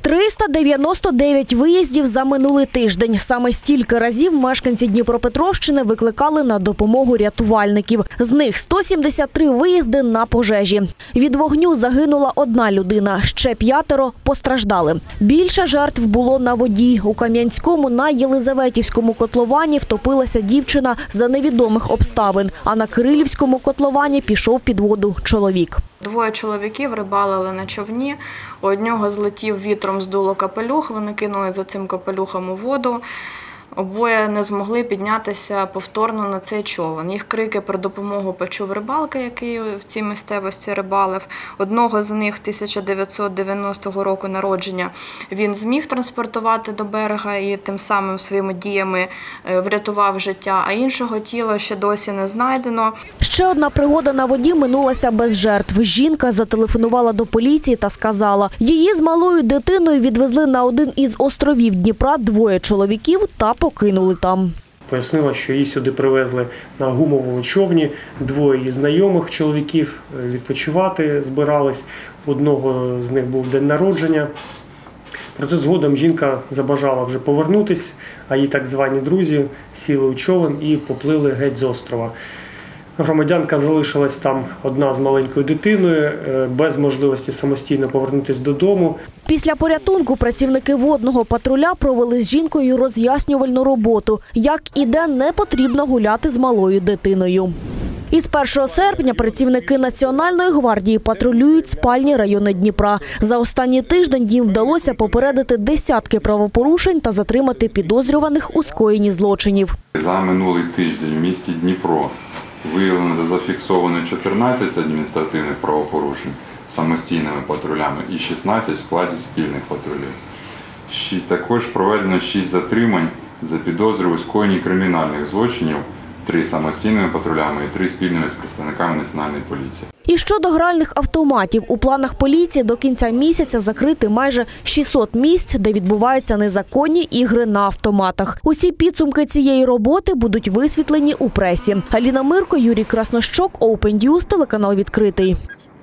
399 виїздів за минулий тиждень. Саме стільки разів мешканці Дніпропетровщини викликали на допомогу рятувальників. З них 173 виїзди на пожежі. Від вогню загинула одна людина, ще п'ятеро постраждали. Більше жертв було на воді. У Кам'янському на Єлизаветівському котловані втопилася дівчина за невідомих обставин, а на Кирилівському котловані пішов під воду чоловік. Двоє чоловіків рибалили на човні. У одного злетів вітром здуло капелюх, вони кинули за цим капелюхом у воду. Обоє не змогли піднятися повторно на цей човен. Їх крики про допомогу почув рибалка, який в цій місцевості рибалив. Одного з них 1990 року народження він зміг транспортувати до берега і тим самим своїми діями е, врятував життя, а іншого тіла ще досі не знайдено. Ще одна пригода на воді минулася без жертв. Жінка зателефонувала до поліції та сказала, її з малою дитиною відвезли на один із островів Дніпра двоє чоловіків та покинули там. Пояснила, що її сюди привезли на гумовому човні. Двоє її знайомих чоловіків е, відпочивати збирались. Одного з них був день народження. Проте згодом жінка забажала вже повернутись, а її так звані друзі сіли у човен і поплили геть з острова. Громадянка залишилась там одна з маленькою дитиною, е, без можливості самостійно повернутися додому. Після порятунку працівники водного патруля провели з жінкою роз'яснювальну роботу, як і де не потрібно гуляти з малою дитиною. Із 1 серпня працівники Національної гвардії патрулюють спальні райони Дніпра. За останній тиждень їм вдалося попередити десятки правопорушень та затримати підозрюваних у скоєнні злочинів. За минулий тиждень в місті Дніпро виявлено та зафіксовано 14 адміністративних правопорушень самостійними патрулями і 16 в складі спільних патрулів. Також проведено 6 затримань за підозрою у скоєнні кримінальних злочинів, 3 самостійними патрулями і 3 спільними з представниками Національної поліції. І щодо гральних автоматів, у планах поліції до кінця місяця закрити майже 600 місць, де відбуваються незаконні ігри на автоматах. Усі підсумки цієї роботи будуть висвітлені у пресі. Аліна Мирко, Юрій Краснощок, Open News, телеканал відкритий.